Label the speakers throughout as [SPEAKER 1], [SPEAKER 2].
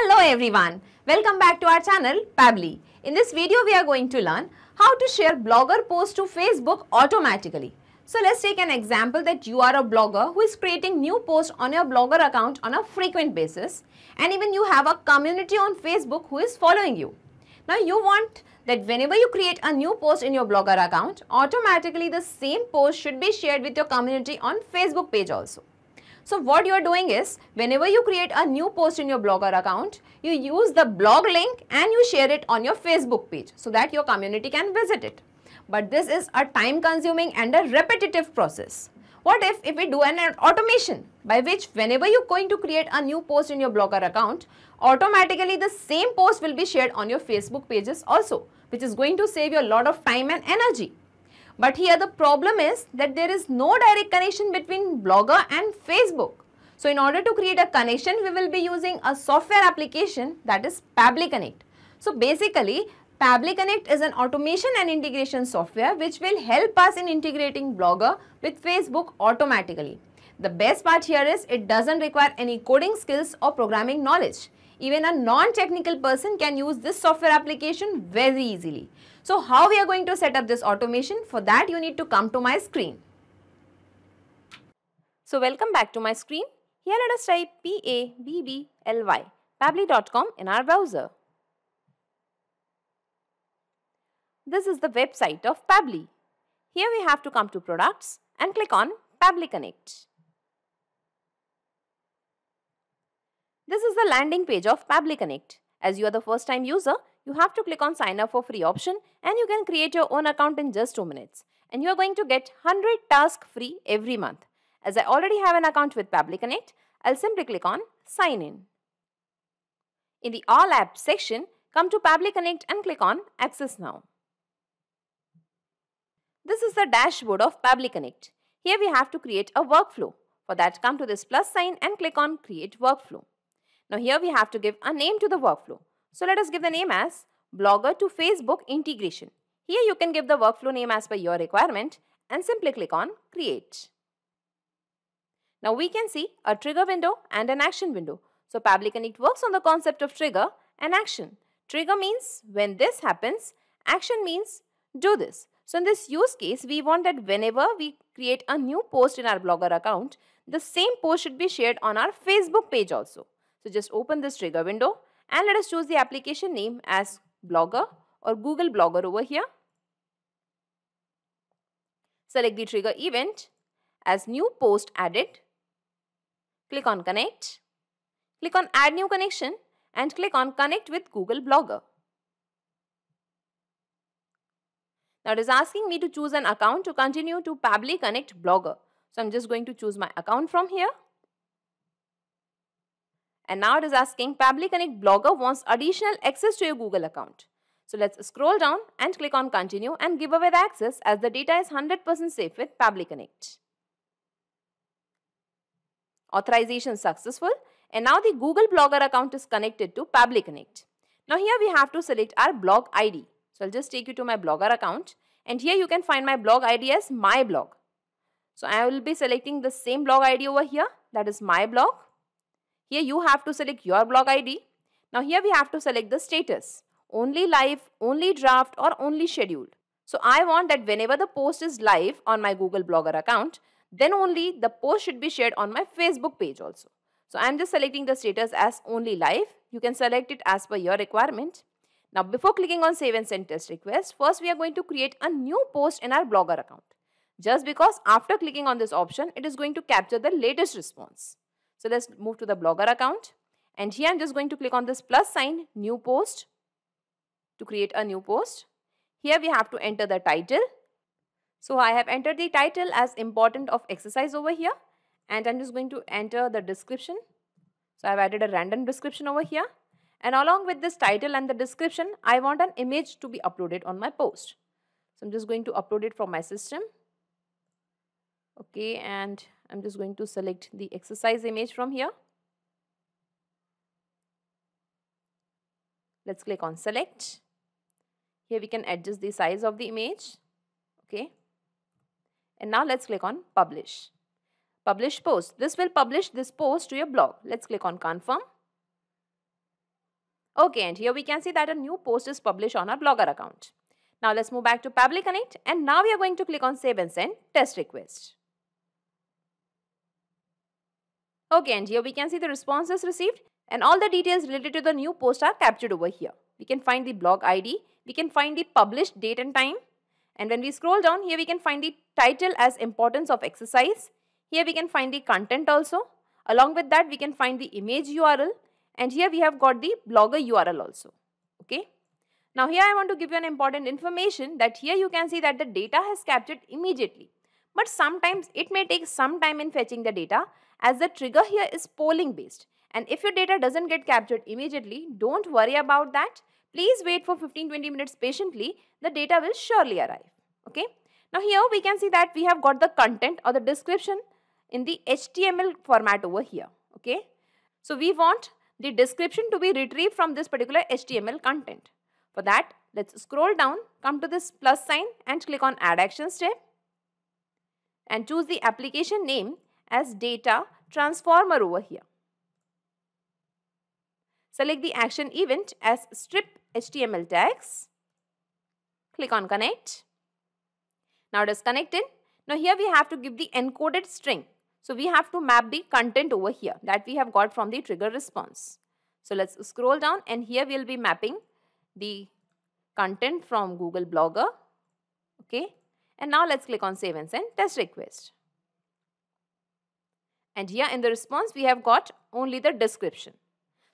[SPEAKER 1] Hello everyone, welcome back to our channel Pabbly. In this video we are going to learn how to share blogger posts to Facebook automatically. So let's take an example that you are a blogger who is creating new posts on your blogger account on a frequent basis and even you have a community on Facebook who is following you. Now you want that whenever you create a new post in your blogger account, automatically the same post should be shared with your community on Facebook page also. So what you are doing is, whenever you create a new post in your blogger account, you use the blog link and you share it on your Facebook page so that your community can visit it. But this is a time consuming and a repetitive process. What if, if we do an automation by which whenever you're going to create a new post in your blogger account, automatically the same post will be shared on your Facebook pages also, which is going to save you a lot of time and energy. But here the problem is that there is no direct connection between Blogger and Facebook. So in order to create a connection, we will be using a software application that is Pabbly Connect. So basically, Pabbly Connect is an automation and integration software which will help us in integrating Blogger with Facebook automatically. The best part here is it doesn't require any coding skills or programming knowledge. Even a non-technical person can use this software application very easily. So how we are going to set up this automation? For that you need to come to my screen. So welcome back to my screen. Here let us type P-A-B-B-L-Y, pabbly.com in our browser. This is the website of Pabbly. Here we have to come to products and click on Pabbly Connect. This is the landing page of Pabbly Connect. As you are the first time user, you have to click on sign up for free option and you can create your own account in just 2 minutes. And you are going to get 100 tasks free every month. As I already have an account with Pabbly Connect, I'll simply click on sign in. In the all apps section, come to Pabbly Connect and click on access now. This is the dashboard of Pabbly Connect. Here we have to create a workflow. For that, come to this plus sign and click on create workflow. Now here we have to give a name to the workflow. So let us give the name as Blogger to Facebook Integration. Here you can give the workflow name as per your requirement and simply click on Create. Now we can see a trigger window and an action window. So Pabbly Connect works on the concept of trigger and action. Trigger means when this happens, action means do this. So in this use case, we want that whenever we create a new post in our Blogger account, the same post should be shared on our Facebook page also. So just open this trigger window and let us choose the application name as Blogger or Google Blogger over here. Select the trigger event as new post added. Click on connect. Click on add new connection and click on connect with Google Blogger. Now it is asking me to choose an account to continue to Pabbly Connect Blogger. So I'm just going to choose my account from here. And now it is asking Pabbly Connect Blogger wants additional access to your Google account. So let's scroll down and click on continue and give away the access as the data is 100% safe with Pabbly Connect. Authorization successful and now the Google Blogger account is connected to Pabbly Connect. Now here we have to select our blog ID. So I'll just take you to my Blogger account and here you can find my blog ID as my blog. So I will be selecting the same blog ID over here that is my blog here you have to select your blog ID. Now here we have to select the status. Only live, only draft or only scheduled. So I want that whenever the post is live on my Google Blogger account, then only the post should be shared on my Facebook page also. So I'm just selecting the status as only live. You can select it as per your requirement. Now before clicking on save and send test request, first we are going to create a new post in our Blogger account. Just because after clicking on this option, it is going to capture the latest response. So let's move to the blogger account. And here I'm just going to click on this plus sign, new post to create a new post. Here we have to enter the title. So I have entered the title as important of exercise over here. And I'm just going to enter the description. So I've added a random description over here. And along with this title and the description, I want an image to be uploaded on my post. So I'm just going to upload it from my system. Okay, and I'm just going to select the exercise image from here. Let's click on select. Here we can adjust the size of the image. Okay. And now let's click on publish. Publish post. This will publish this post to your blog. Let's click on confirm. Okay, and here we can see that a new post is published on our Blogger account. Now let's move back to Pabbly Connect and now we are going to click on save and send test request. Okay, and here we can see the responses received and all the details related to the new post are captured over here. We can find the blog ID, we can find the published date and time and when we scroll down here we can find the title as importance of exercise. Here we can find the content also. Along with that we can find the image URL and here we have got the blogger URL also. Okay. Now here I want to give you an important information that here you can see that the data has captured immediately. But sometimes it may take some time in fetching the data as the trigger here is polling based. And if your data doesn't get captured immediately, don't worry about that. Please wait for 15-20 minutes patiently. The data will surely arrive. Okay. Now here we can see that we have got the content or the description in the HTML format over here. Okay. So we want the description to be retrieved from this particular HTML content. For that, let's scroll down, come to this plus sign and click on add action step and choose the application name as data transformer over here. Select the action event as strip HTML tags. Click on connect. Now it is connected. Now here we have to give the encoded string. So we have to map the content over here that we have got from the trigger response. So let's scroll down and here we'll be mapping the content from Google Blogger. Okay. And now let's click on save and send test request. And here in the response we have got only the description.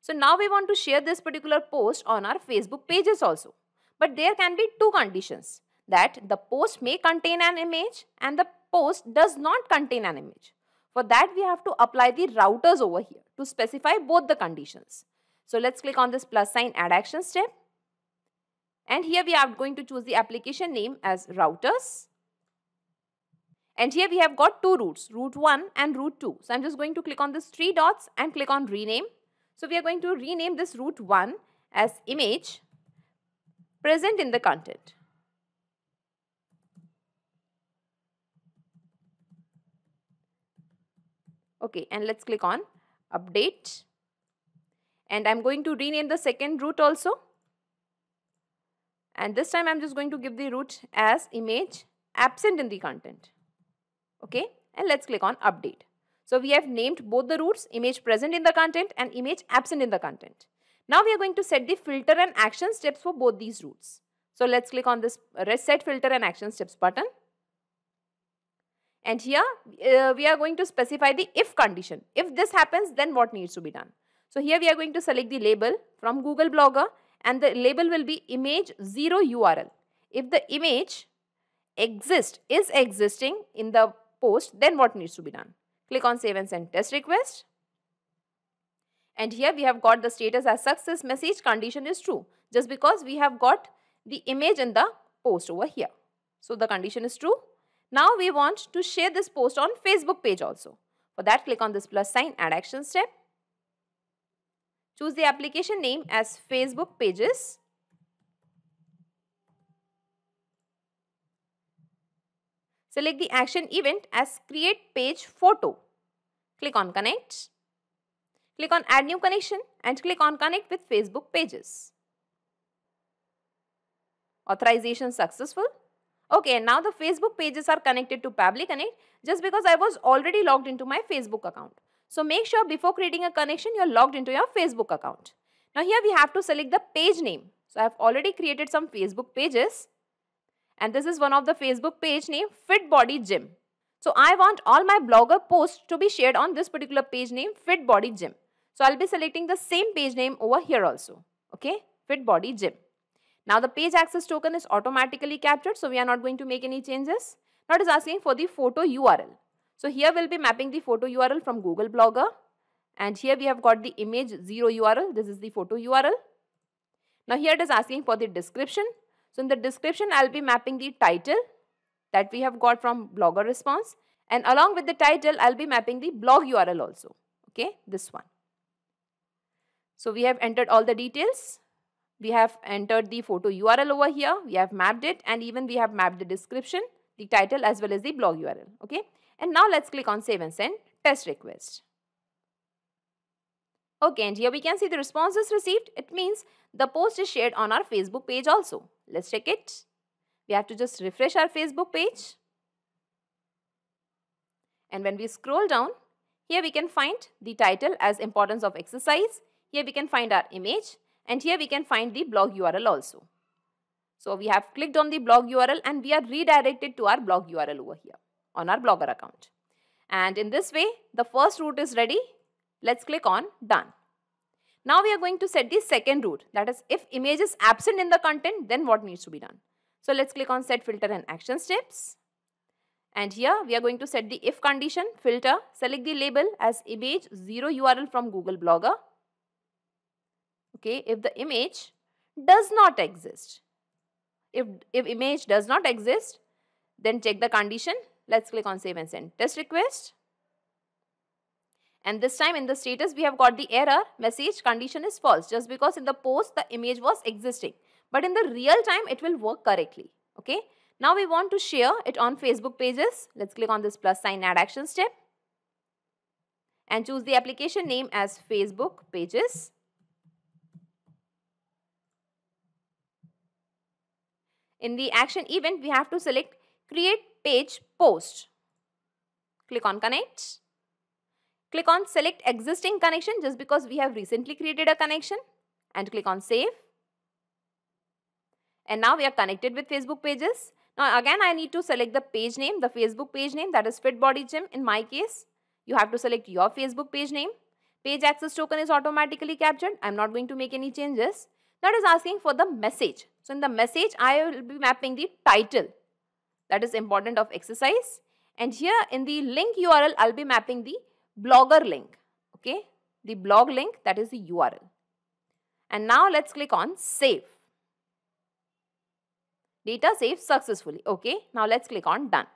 [SPEAKER 1] So now we want to share this particular post on our Facebook pages also. But there can be two conditions that the post may contain an image and the post does not contain an image. For that we have to apply the routers over here to specify both the conditions. So let's click on this plus sign add action step. And here we are going to choose the application name as routers. And here we have got two roots, root 1 and root 2. So I'm just going to click on this three dots and click on rename. So we are going to rename this root 1 as image present in the content. Okay, and let's click on update. And I'm going to rename the second root also. And this time I'm just going to give the root as image absent in the content. Okay, and let's click on update. So we have named both the routes, image present in the content and image absent in the content. Now we are going to set the filter and action steps for both these routes. So let's click on this reset filter and action steps button. And here uh, we are going to specify the if condition. If this happens, then what needs to be done? So here we are going to select the label from Google Blogger and the label will be image 0 URL. If the image exist is existing in the post, then what needs to be done? Click on save and send test request. And here we have got the status as success message condition is true just because we have got the image in the post over here. So the condition is true now we want to share this post on Facebook page also. For that, click on this plus sign add action step. Choose the application name as Facebook pages. Select the action event as create page photo. Click on connect. Click on add new connection and click on connect with Facebook pages. Authorization successful. Okay, now the Facebook pages are connected to Pabbly Connect just because I was already logged into my Facebook account. So make sure before creating a connection, you're logged into your Facebook account. Now here we have to select the page name. So I have already created some Facebook pages and this is one of the Facebook page name Fit Body Gym. So I want all my blogger posts to be shared on this particular page name Fit Body Gym. So I'll be selecting the same page name over here also. Okay, Fit Body Gym. Now the page access token is automatically captured so we are not going to make any changes. Now it is asking for the photo URL. So here we'll be mapping the photo URL from Google Blogger and here we have got the image 0 URL. This is the photo URL. Now here it is asking for the description. So in the description I'll be mapping the title that we have got from blogger response and along with the title I'll be mapping the blog URL also. Okay, this one. So we have entered all the details we have entered the photo URL over here, we have mapped it and even we have mapped the description, the title as well as the blog URL. Okay. And now let's click on save and send test request. Okay, and here we can see the response is received. It means the post is shared on our Facebook page also. Let's check it. We have to just refresh our Facebook page. And when we scroll down, here we can find the title as importance of exercise. Here we can find our image and here we can find the blog URL also. So we have clicked on the blog URL and we are redirected to our blog URL over here on our blogger account. And in this way, the first route is ready. Let's click on done. Now we are going to set the second route. That is, if image is absent in the content, then what needs to be done? So let's click on set filter and action steps. And here we are going to set the if condition filter. Select the label as image 0 URL from Google Blogger. Okay, if the image does not exist. If, if image does not exist, then check the condition. Let's click on save and send test request. And this time in the status we have got the error message condition is false just because in the post the image was existing. But in the real time it will work correctly. Okay. Now we want to share it on Facebook pages. Let's click on this plus sign add action step. And choose the application name as Facebook pages. In the action event we have to select create page post. Click on connect Click on select existing connection just because we have recently created a connection and click on save. And now we are connected with Facebook pages. Now again I need to select the page name, the Facebook page name that is Fit Body Gym in my case. You have to select your Facebook page name. Page access token is automatically captured. I'm not going to make any changes. That is asking for the message. So in the message I will be mapping the title that is important of exercise. And here in the link URL I'll be mapping the blogger link. Okay, the blog link that is the URL. And now let's click on save. Data saved successfully. Okay, now let's click on done.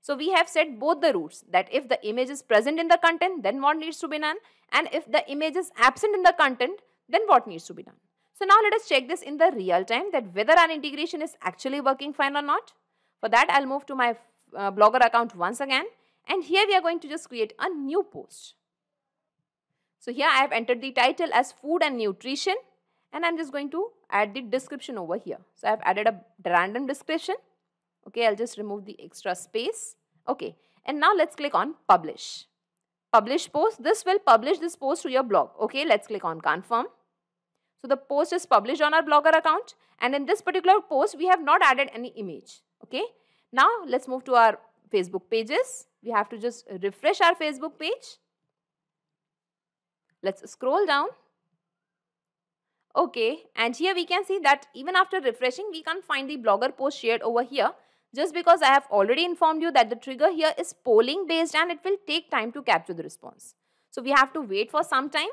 [SPEAKER 1] So we have set both the routes that if the image is present in the content, then what needs to be done? And if the image is absent in the content, then what needs to be done? So now let us check this in the real time that whether our integration is actually working fine or not. For that, I'll move to my uh, Blogger account once again and here we are going to just create a new post. So here I have entered the title as food and nutrition and I'm just going to add the description over here. So I have added a random description. Okay, I'll just remove the extra space. Okay, and now let's click on publish. Publish post. This will publish this post to your blog. Okay, let's click on confirm. So the post is published on our blogger account and in this particular post we have not added any image. Okay, now let's move to our Facebook pages we have to just refresh our Facebook page. Let's scroll down. Okay, and here we can see that even after refreshing, we can't find the blogger post shared over here just because I have already informed you that the trigger here is polling based and it will take time to capture the response. So we have to wait for some time.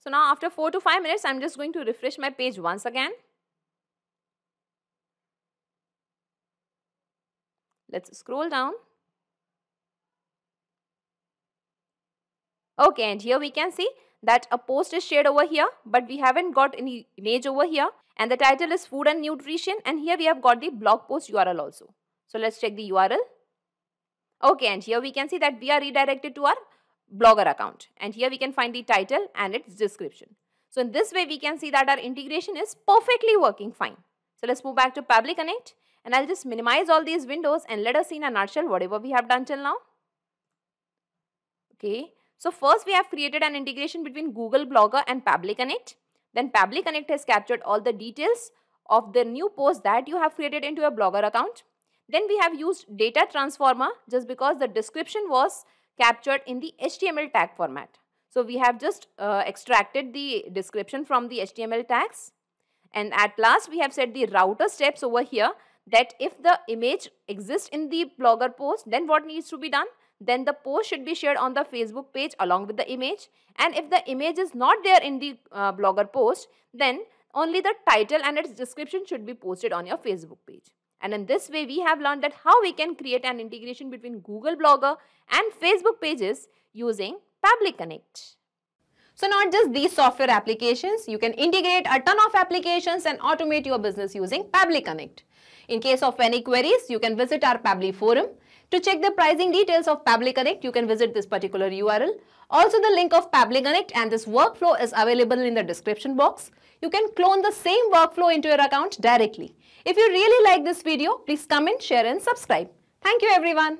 [SPEAKER 1] So now after 4 to 5 minutes, I'm just going to refresh my page once again. Let's scroll down. Okay, and here we can see that a post is shared over here, but we haven't got any image over here. And the title is food and nutrition. And here we have got the blog post URL also. So let's check the URL. Okay, and here we can see that we are redirected to our blogger account. And here we can find the title and its description. So in this way, we can see that our integration is perfectly working fine. So let's move back to Pabbly Connect. And I'll just minimize all these windows and let us see in a nutshell whatever we have done till now. Okay. So first we have created an integration between Google Blogger and Pabbly Connect. Then Pabbly Connect has captured all the details of the new post that you have created into your Blogger account. Then we have used data transformer just because the description was captured in the HTML tag format. So we have just uh, extracted the description from the HTML tags. And at last we have set the router steps over here that if the image exists in the blogger post, then what needs to be done? Then the post should be shared on the Facebook page along with the image. And if the image is not there in the uh, blogger post, then only the title and its description should be posted on your Facebook page. And in this way, we have learned that how we can create an integration between Google Blogger and Facebook pages using Pabbly Connect. So not just these software applications, you can integrate a ton of applications and automate your business using Pabbly Connect. In case of any queries, you can visit our Pabbly forum. To check the pricing details of Pabbly Connect, you can visit this particular URL Also, the link of Pabbly Connect and this workflow is available in the description box. You can clone the same workflow into your account directly. If you really like this video, please comment, share and subscribe. Thank you everyone.